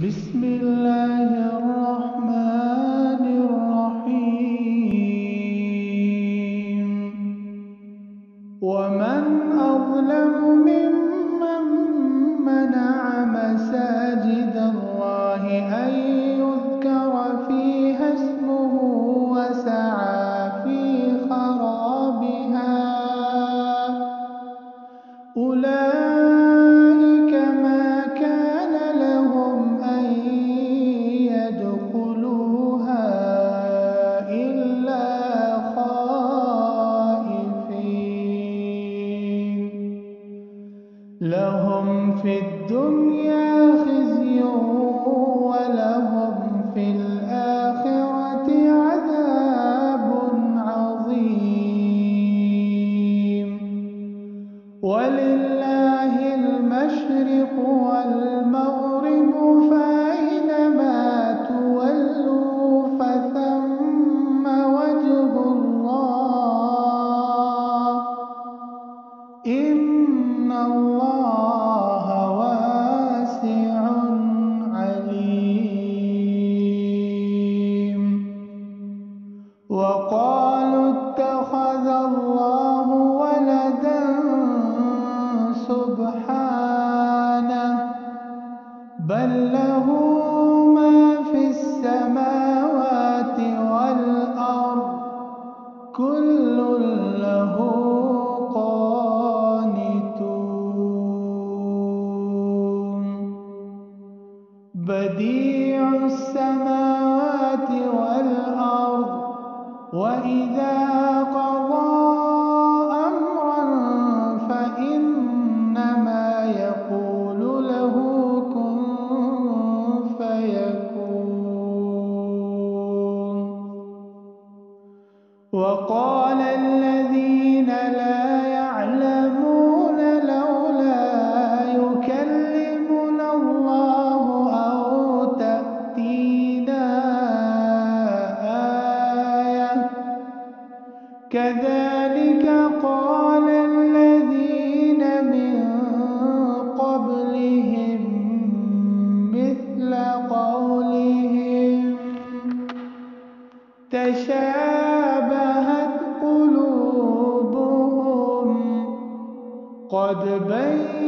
بسم الله الرحمن الرحيم. ومن أظلم ممن منع مساجد الله أن يذكر فيها اسمه وسعى في خرابها. أولئك لهم في الدنيا بل له ما في السماوات والأرض كل له قانتون بديع السماوات والأرض وإذا وقال الذين لا يعلمون لولا يكلمنا الله أو تأتينا آية. كذلك قال الذين من قبلهم مثل قولهم تشابهت قد بينا